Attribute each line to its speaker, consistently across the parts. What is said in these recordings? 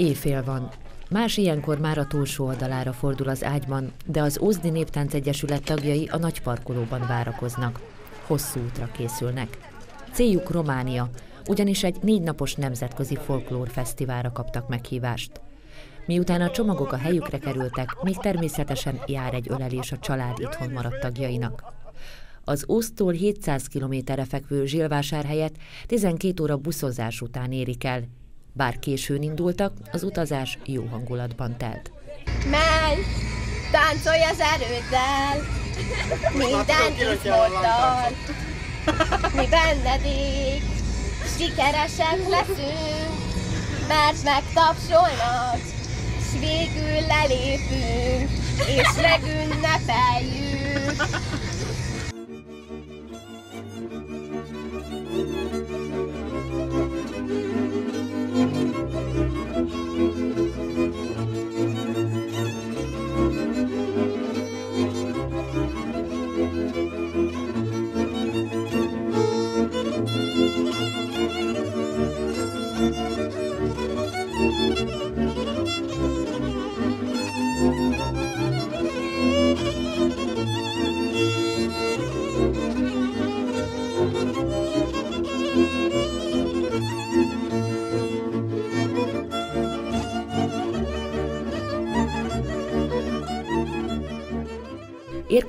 Speaker 1: Éjfél van. Más ilyenkor már a túlsó oldalára fordul az ágyban, de az Ózdi Néptánc Egyesület tagjai a nagy parkolóban várakoznak. Hosszú útra készülnek. Céljuk Románia, ugyanis egy négy napos nemzetközi folklórfesztiválra kaptak meghívást. Miután a csomagok a helyükre kerültek, még természetesen jár egy ölelés a család itthon maradt tagjainak. Az Ósztól 700 kilométerre fekvő Zsilvásárhelyet 12 óra buszozás után érik el, bár későn indultak, az utazás jó hangulatban telt.
Speaker 2: Menj, táncolj az erőddel, minden izmoddal. Mi bennedik, sikeresek leszünk, mert megtapsolnak, s végül lelépünk, és megünnepeljük.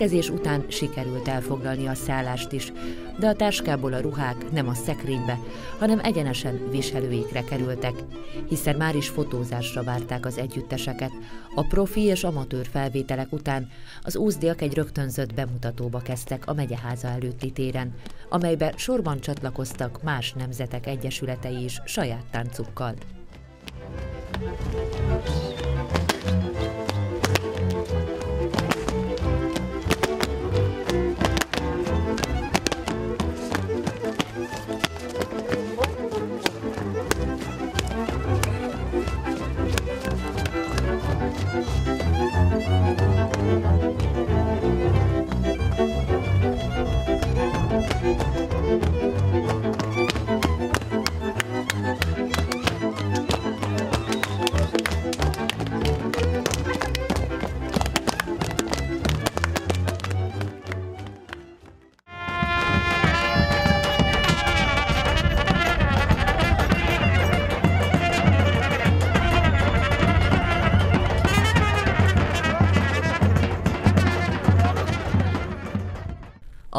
Speaker 1: Érkezés után sikerült elfoglalni a szállást is, de a táskából a ruhák nem a szekrénybe, hanem egyenesen viselőikre kerültek, hiszen már is fotózásra várták az együtteseket. A profi és amatőr felvételek után az úzdiak egy rögtönzött bemutatóba kezdtek a megyeháza előtti téren, amelybe sorban csatlakoztak más nemzetek egyesületei is saját táncukkal.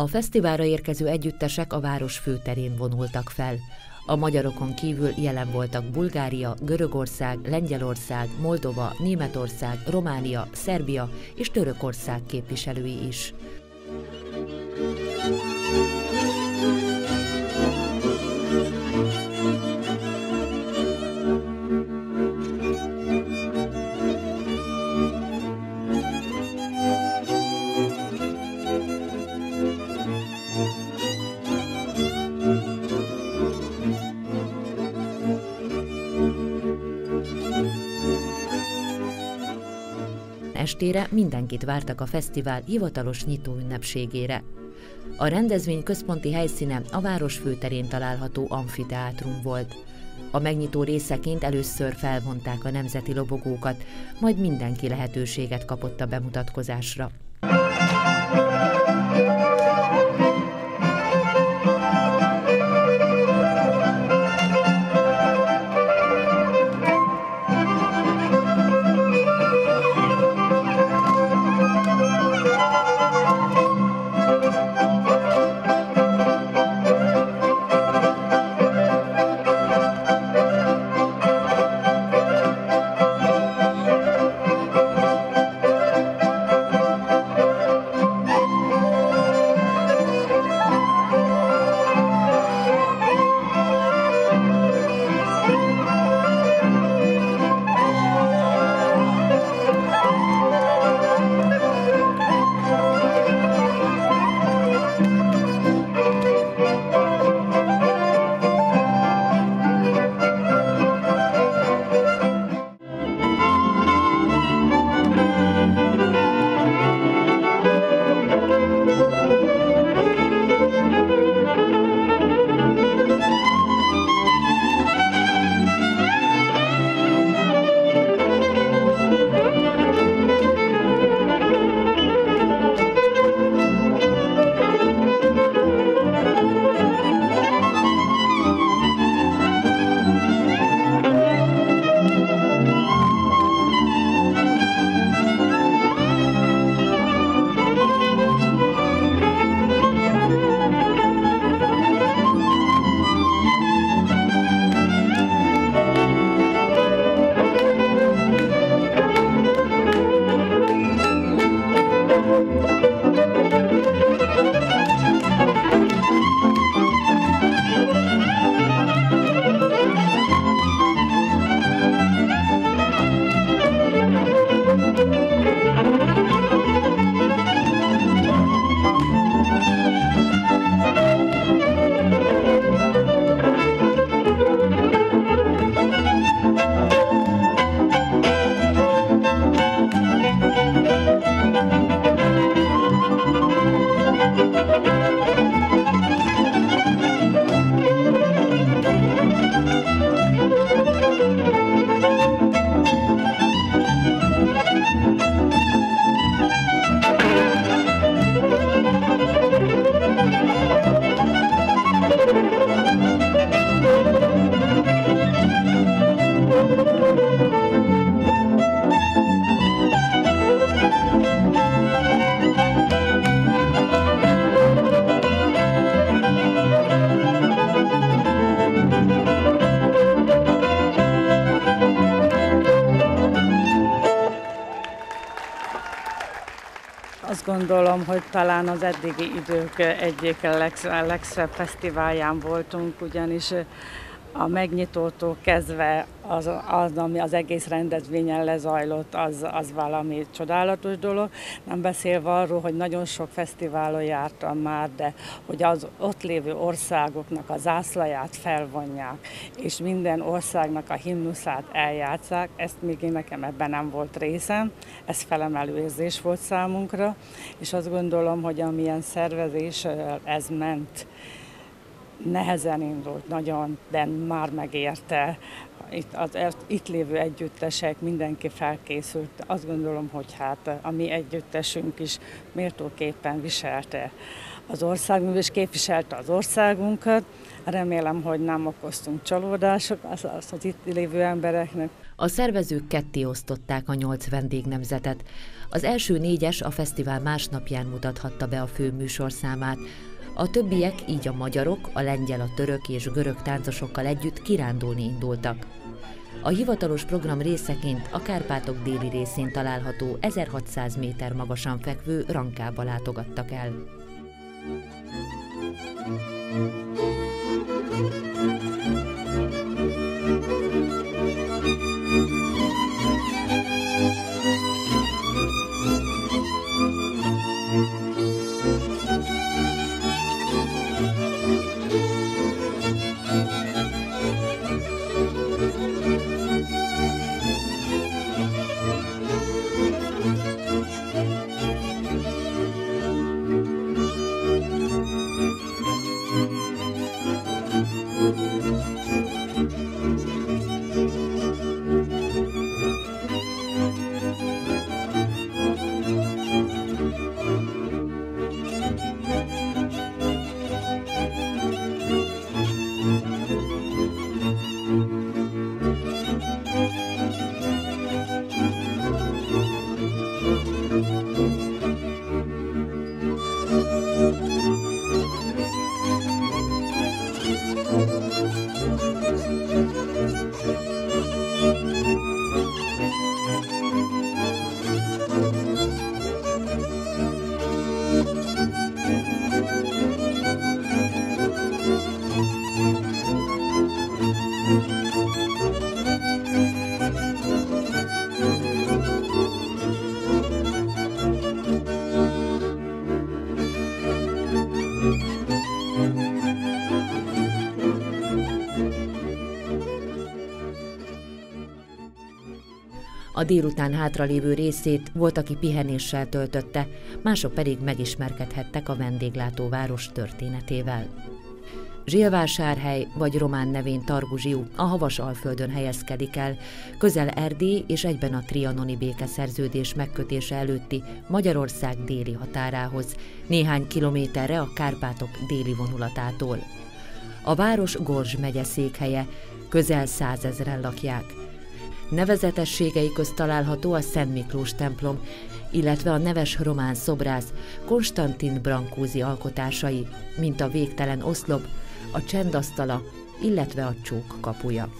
Speaker 1: A fesztiválra érkező együttesek a város főterén vonultak fel. A magyarokon kívül jelen voltak Bulgária, Görögország, Lengyelország, Moldova, Németország, Románia, Szerbia és Törökország képviselői is. Estére mindenkit vártak a fesztivál hivatalos nyitó ünnepségére. A rendezvény központi helyszíne a város főterén található amfiteátrum volt. A megnyitó részeként először felvonták a nemzeti lobogókat, majd mindenki lehetőséget kapott a bemutatkozásra.
Speaker 3: Talán az eddigi idők egyik legszebb fesztiválján voltunk, ugyanis a megnyitótól kezdve az, az, ami az egész rendezvényen lezajlott, az, az valami csodálatos dolog. Nem beszélve arról, hogy nagyon sok fesztiválon jártam már, de hogy az ott lévő országoknak a zászlaját felvonják, és minden országnak a himnuszát eljátszák, ezt még én nekem ebben nem volt részem, ez felemelő érzés volt számunkra, és azt gondolom, hogy amilyen szervezés ez ment, nehezen indult nagyon, de már megérte. Itt, az, itt lévő együttesek, mindenki felkészült. Azt gondolom, hogy hát a mi együttesünk is méltóképpen viselte az országunk, és képviselte az országunkat. Remélem, hogy nem okoztunk csalódások az, az, az itt lévő embereknek.
Speaker 1: A szervezők ketté osztották a nyolc vendégnemzetet. Az első négyes a fesztivál másnapján mutathatta be a fő műsorszámát, a többiek, így a magyarok, a lengyel, a török és görög táncosokkal együtt kirándulni indultak. A hivatalos program részeként a Kárpátok déli részén található 1600 méter magasan fekvő Rankába látogattak el. A délután hátralévő részét volt, aki pihenéssel töltötte, mások pedig megismerkedhettek a vendéglátóváros történetével. Zsilvásárhely, vagy román nevén Targuzsiú a Havas Alföldön helyezkedik el, közel Erdély és egyben a trianoni békeszerződés megkötése előtti Magyarország déli határához, néhány kilométerre a Kárpátok déli vonulatától. A város Gorzs megye székhelye, közel százezren lakják. Nevezetességei közt található a Szent Miklós templom, illetve a neves román szobrász Konstantin Brankózi alkotásai, mint a végtelen oszlop, a csendasztala, illetve a csók kapuja.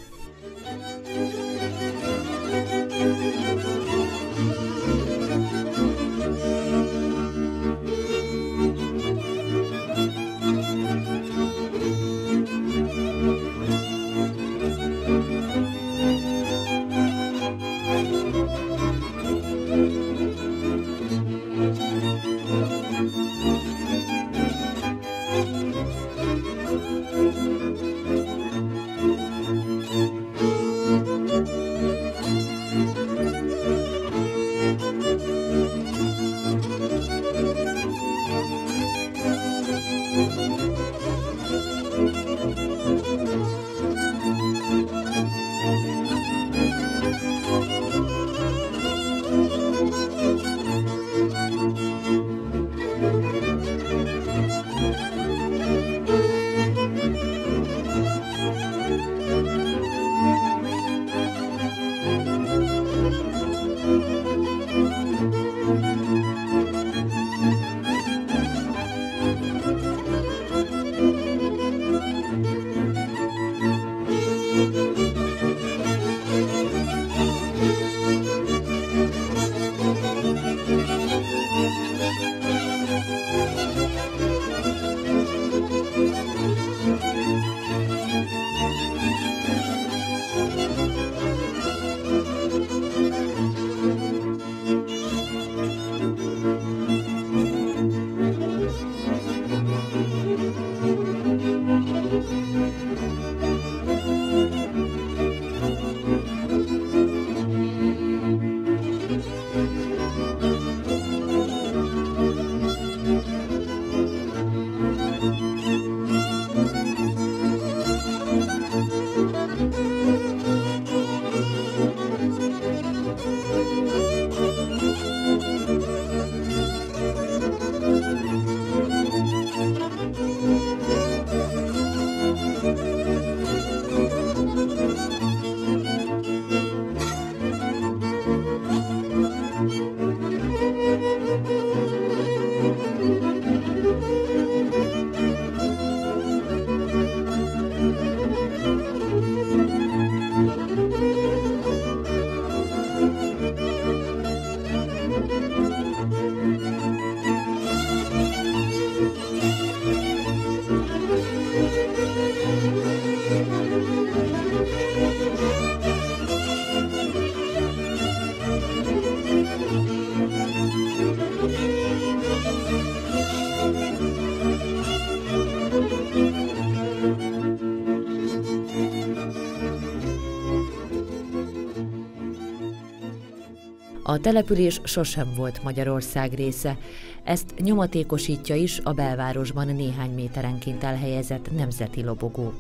Speaker 1: A település sosem volt Magyarország része, ezt nyomatékosítja is a belvárosban néhány méterenként elhelyezett nemzeti lobogó.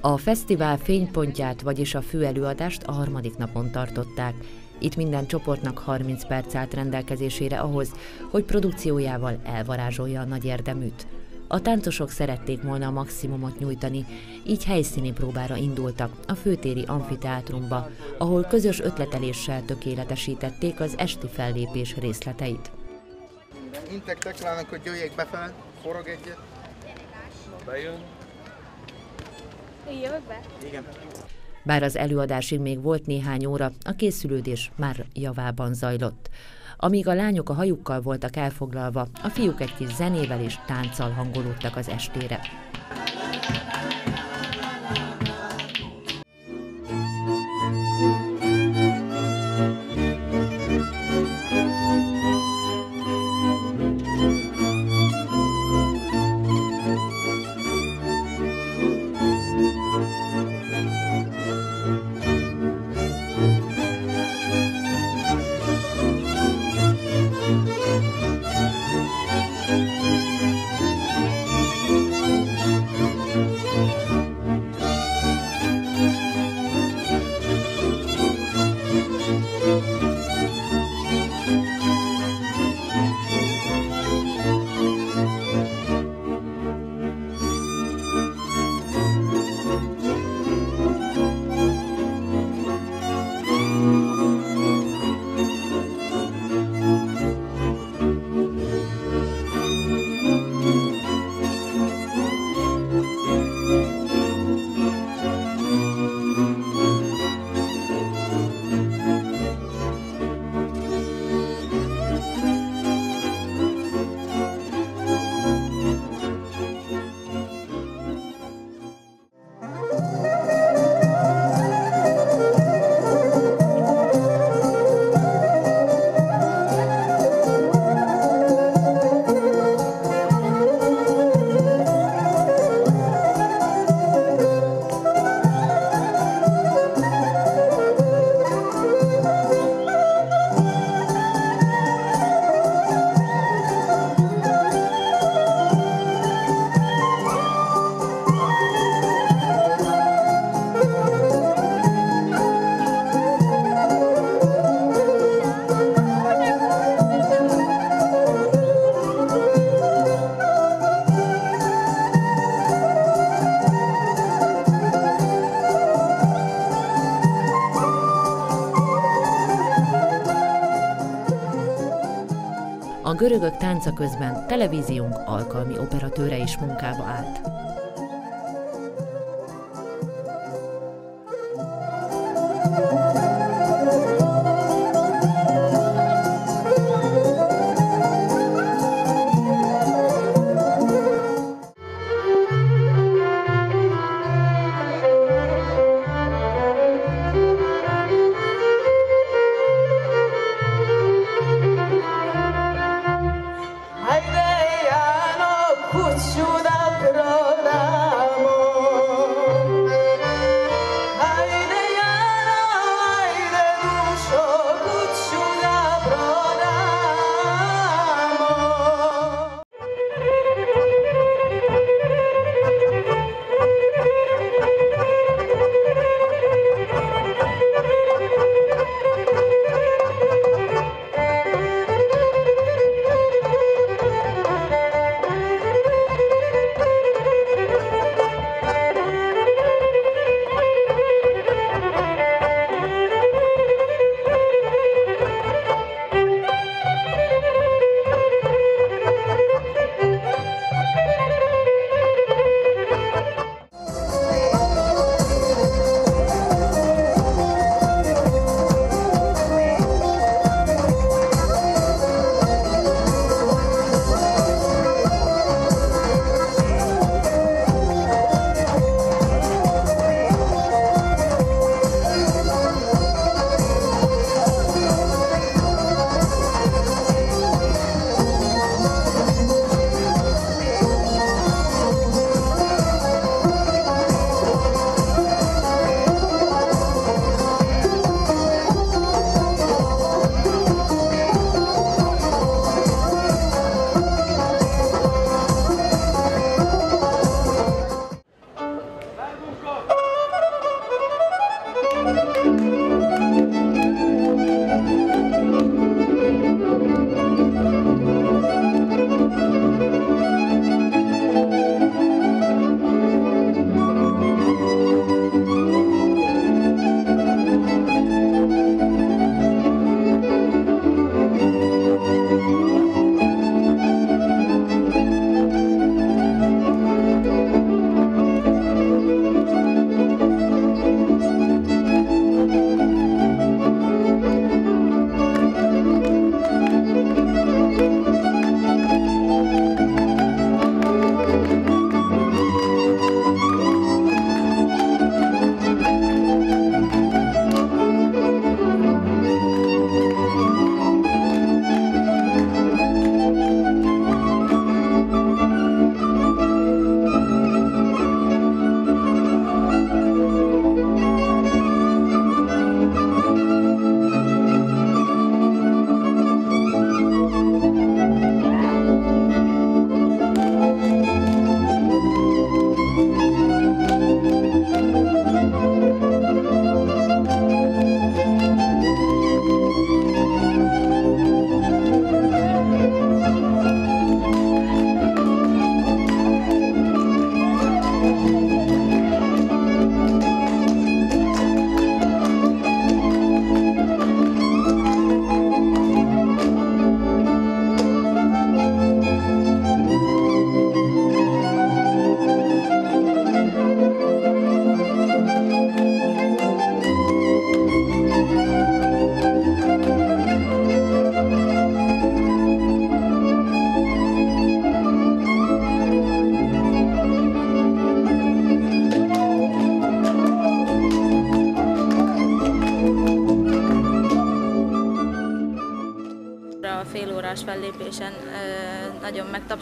Speaker 1: A fesztivál fénypontját, vagyis a főelőadást a harmadik napon tartották. Itt minden csoportnak 30 perc állt rendelkezésére ahhoz, hogy produkciójával elvarázsolja a nagy érdeműt. A táncosok szerették volna a maximumot nyújtani, így helyszíni próbára indultak a főtéri amfiteátrumba, ahol közös ötleteléssel tökéletesítették az esti fellépés részleteit.
Speaker 4: Intek teklának, hogy jöjjék befele, forog egyet. Bejön.
Speaker 2: Jövök be?
Speaker 4: Igen.
Speaker 1: Bár az előadásig még volt néhány óra, a készülődés már javában zajlott. Amíg a lányok a hajukkal voltak elfoglalva, a fiúk egy kis zenével és tánccal hangolódtak az estére. Görögök tánca közben televíziónk alkalmi operatőre is munkába állt.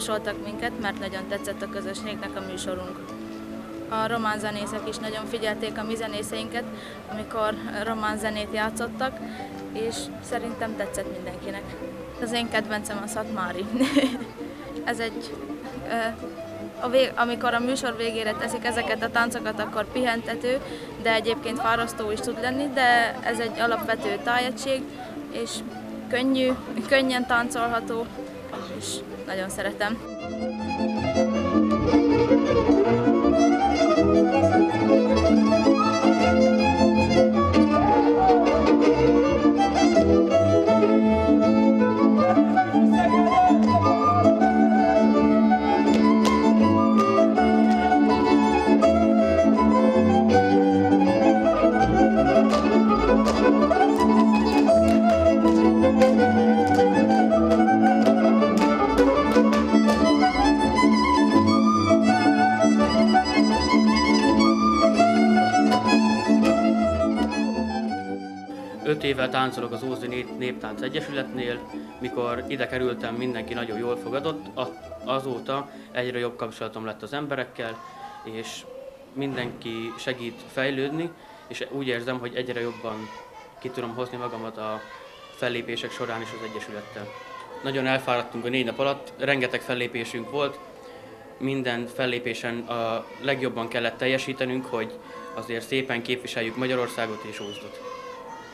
Speaker 5: Megtapsoltak minket, mert nagyon tetszett a közösségnek a műsorunk. A román zenészek is nagyon figyelték a mi zenészeinket, amikor román zenét játszottak, és szerintem tetszett mindenkinek. Az én kedvencem a Szatmári. Ez egy a vég, amikor a műsor végére teszik ezeket a táncokat, akkor pihentető, de egyébként fárasztó is tud lenni, de ez egy alapvető tájegység, és könnyű, könnyen táncolható, és nagyon szeretem.
Speaker 6: Táncolok az Ózdi Néptánc Egyesületnél, mikor ide kerültem, mindenki nagyon jól fogadott, azóta egyre jobb kapcsolatom lett az emberekkel, és mindenki segít fejlődni, és úgy érzem, hogy egyre jobban ki tudom hozni magamat a fellépések során is az Egyesülettel. Nagyon elfáradtunk a négy nap alatt, rengeteg fellépésünk volt, minden fellépésen a legjobban kellett teljesítenünk, hogy azért szépen képviseljük Magyarországot és Ózdot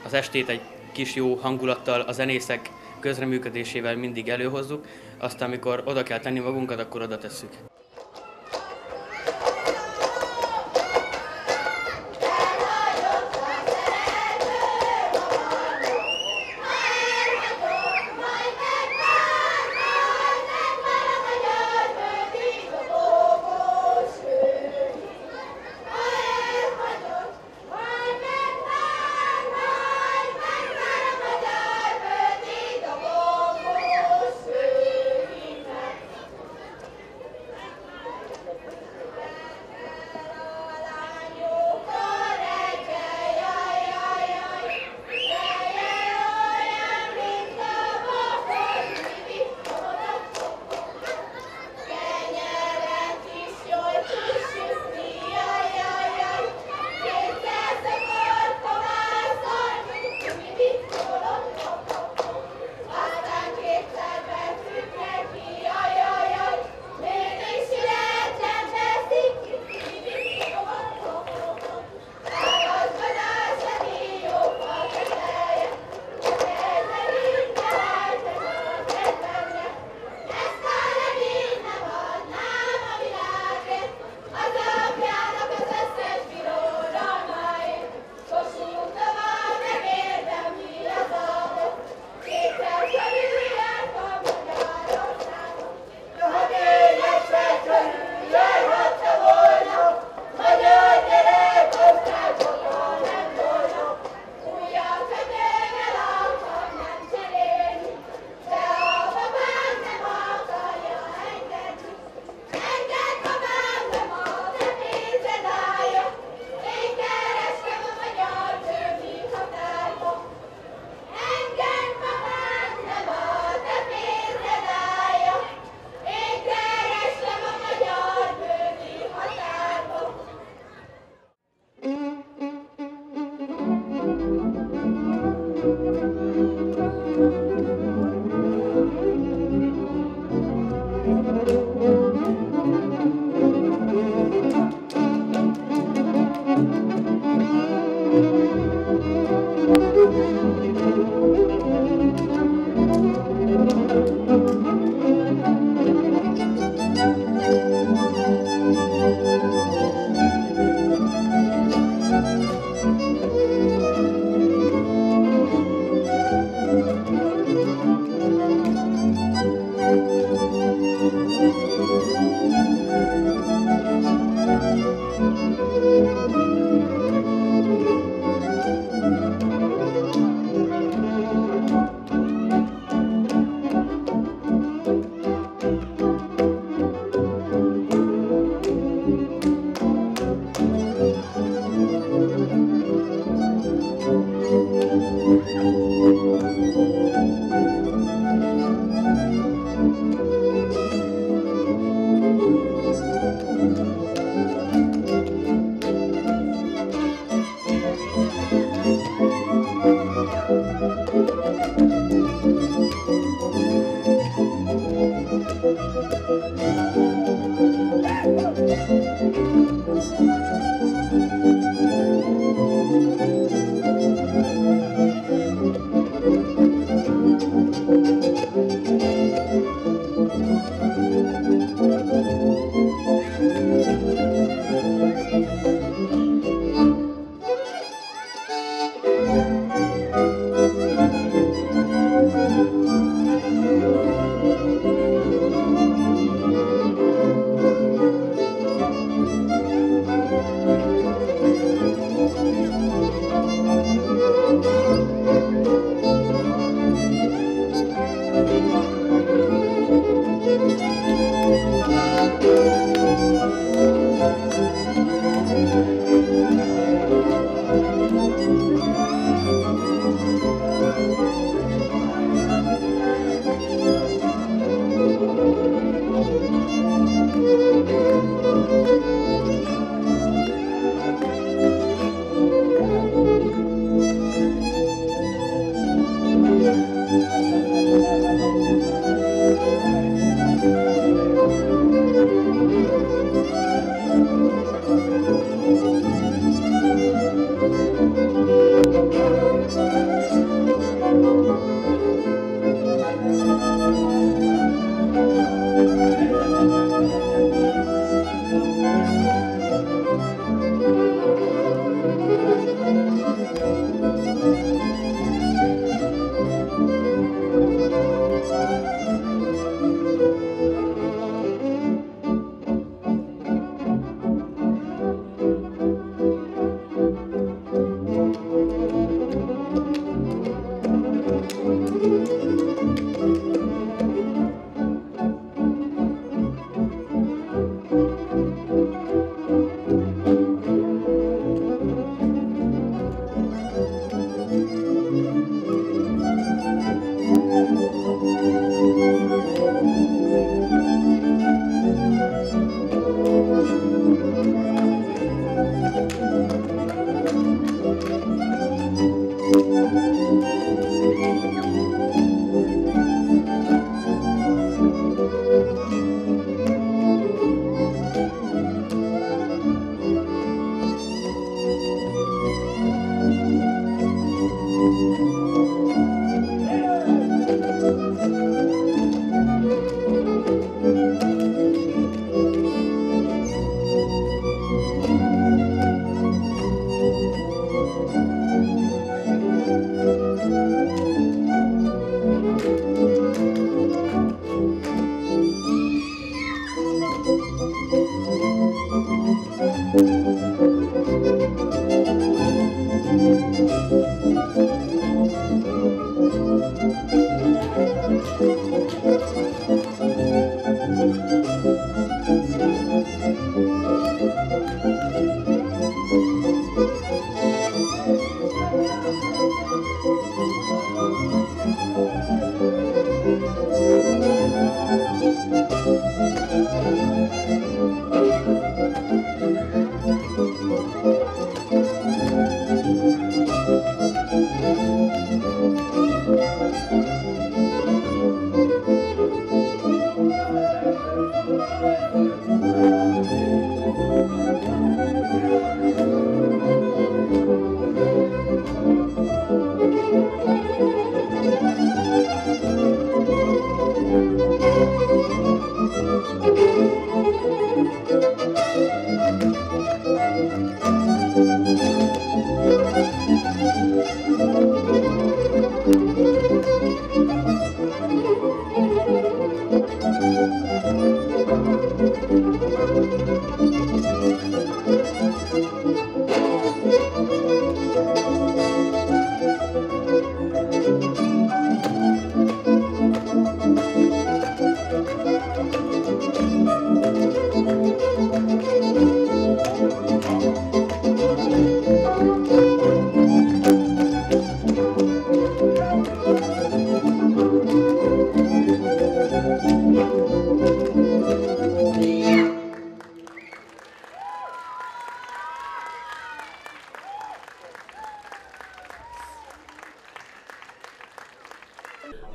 Speaker 6: az estét egy kis jó hangulattal, a zenészek közreműködésével mindig előhozzuk, aztán amikor oda kell tenni magunkat, akkor oda tesszük.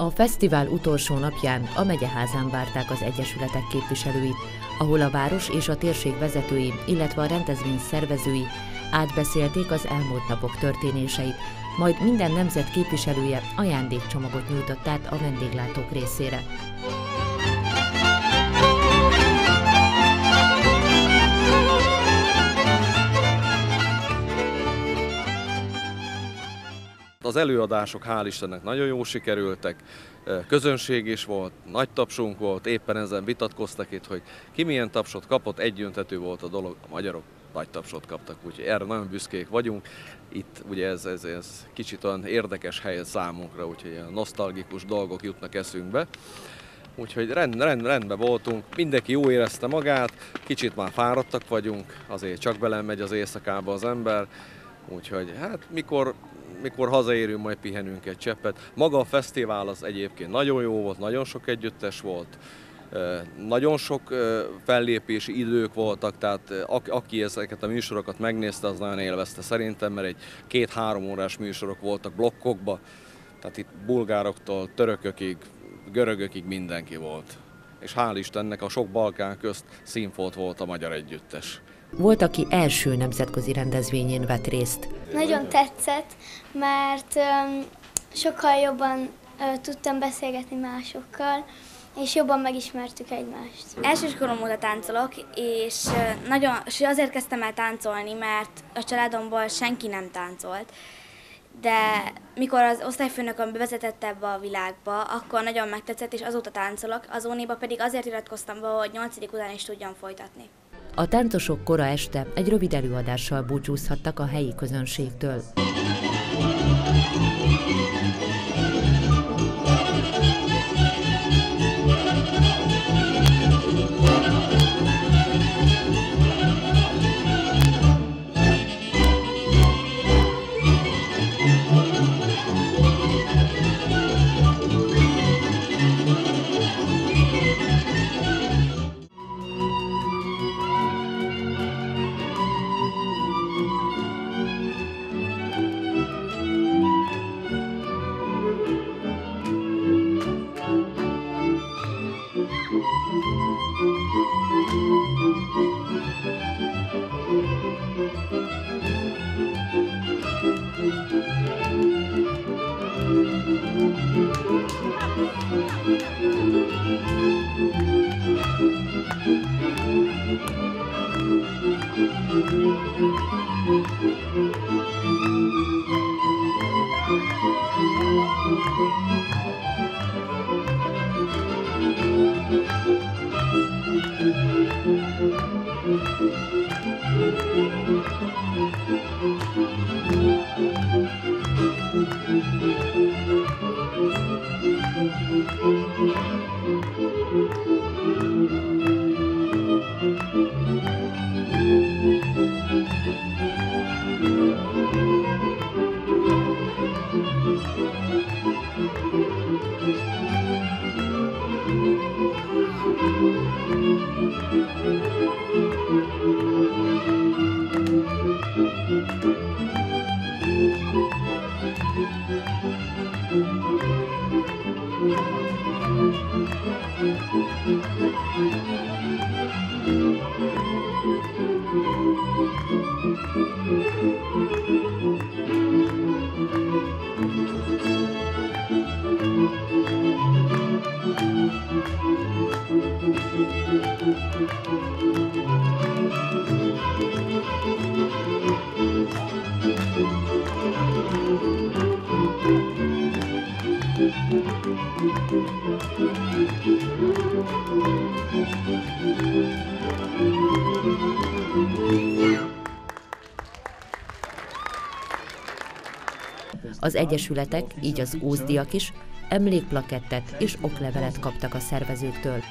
Speaker 1: A fesztivál utolsó napján a megyeházán várták az egyesületek képviselőit, ahol a város és a térség vezetői, illetve a rendezvény szervezői átbeszélték az elmúlt napok történéseit, majd minden nemzet képviselője ajándékcsomagot nyújtott át a vendéglátók részére.
Speaker 7: Az előadások hál' Istennek nagyon jó sikerültek, közönség is volt, nagy tapsunk volt, éppen ezen vitatkoztak itt, hogy ki milyen tapsot kapott, egyöntető volt a dolog, a magyarok nagy tapsot kaptak, úgyhogy erre nagyon büszkék vagyunk. Itt ugye ez, ez, ez kicsit olyan érdekes hely számunkra, úgyhogy a nosztalgikus dolgok jutnak eszünkbe. Úgyhogy rend, rend, rendben voltunk, mindenki jó érezte magát, kicsit már fáradtak vagyunk, azért csak belemegy az éjszakába az ember, úgyhogy hát mikor mikor hazaérünk, majd pihenünk egy cseppet. Maga a fesztivál az egyébként nagyon jó volt, nagyon sok együttes volt, nagyon sok fellépési idők voltak, tehát aki ezeket a műsorokat megnézte, az nagyon élvezte szerintem, mert egy két-három órás műsorok voltak blokkokba, tehát itt bulgároktól törökökig, görögökig mindenki volt. És hál' Istennek a sok Balkán közt színfolt volt a magyar együttes.
Speaker 1: Volt, aki első nemzetközi rendezvényén vett részt.
Speaker 8: Nagyon tetszett, mert sokkal jobban tudtam beszélgetni másokkal, és jobban megismertük egymást.
Speaker 9: Elsőskorom óta táncolok, és nagyon, és azért kezdtem el táncolni, mert a családomból senki nem táncolt. De mikor az osztályfőnököm bevezetett ebbe a világba, akkor nagyon megtetszett, és azóta táncolok. Az ónéba pedig azért iratkoztam be, hogy 8. után is tudjam folytatni.
Speaker 1: A táncosok kora este egy rövid előadással búcsúzhattak a helyi közönségtől. Egyesületek, így az ózdiak is emlékplakettet és oklevelet kaptak a szervezőktől.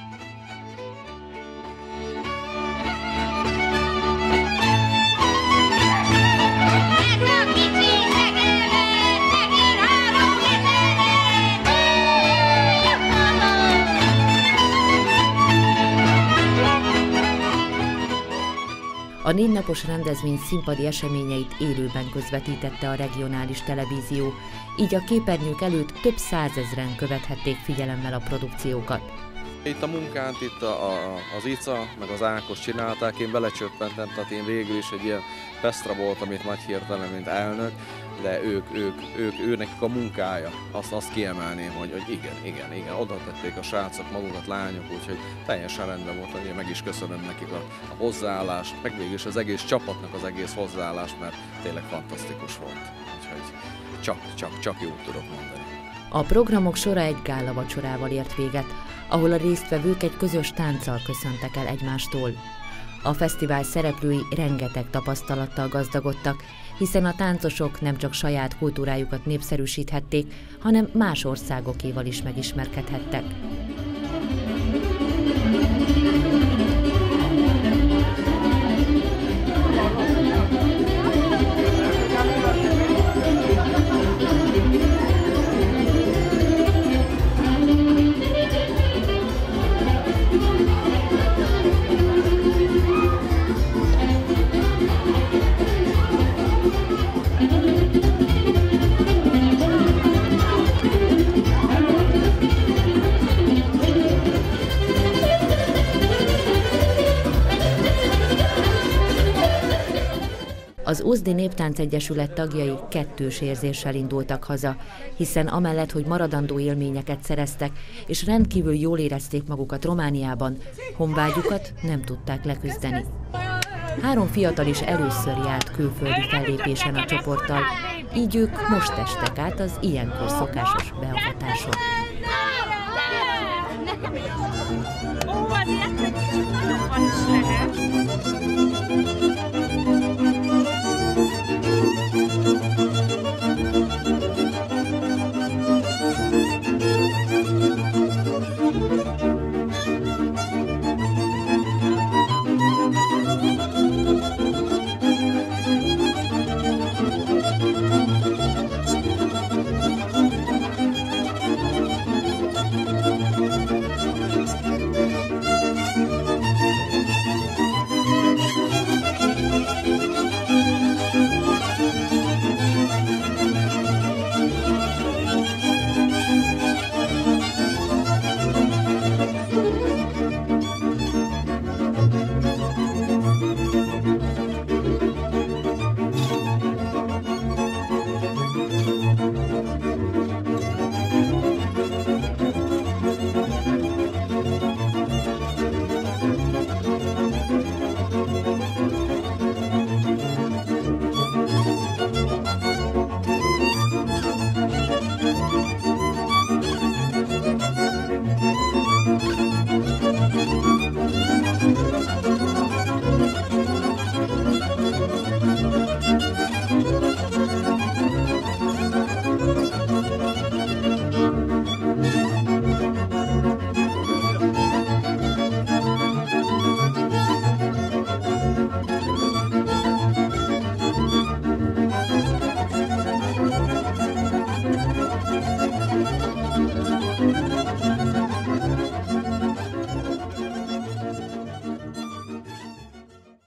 Speaker 1: A négy napos rendezvény színpadi eseményeit élőben közvetítette a regionális televízió, így a képernyők előtt több százezren követhették figyelemmel a produkciókat.
Speaker 7: Itt a munkát, itt a, a, az Ica, meg az Ákos csinálták, én belecsöppentem, tehát én végül is egy ilyen Pestra voltam itt nagy hirtelen, mint elnök, de ők, ők, ők, ő nekik a munkája, azt, azt kiemelném, hogy, hogy igen, igen, igen, oda tették a srácok magukat, lányok, úgyhogy teljesen rendben volt, hogy én meg is köszönöm nekik a, a hozzáállást, meg végül is az egész csapatnak az egész hozzáállást, mert tényleg fantasztikus volt. Úgyhogy csak, csak, csak jót tudok mondani.
Speaker 1: A programok sora egy gála vacsorával ért véget, ahol a résztvevők egy közös tánccal köszöntek el egymástól. A fesztivál szereplői rengeteg tapasztalattal gazdagodtak, hiszen a táncosok nem csak saját kultúrájukat népszerűsíthették, hanem más országokéval is megismerkedhettek. Az Uzdi Néptánc Egyesület tagjai kettős érzéssel indultak haza, hiszen amellett, hogy maradandó élményeket szereztek, és rendkívül jól érezték magukat Romániában, honvágyukat nem tudták leküzdeni. Három fiatal is először járt külföldi fellépésen a csoporttal, így ők most estek át az ilyenkor szokásos beavatáson. Ó, az ilyen, hogy nagyon van.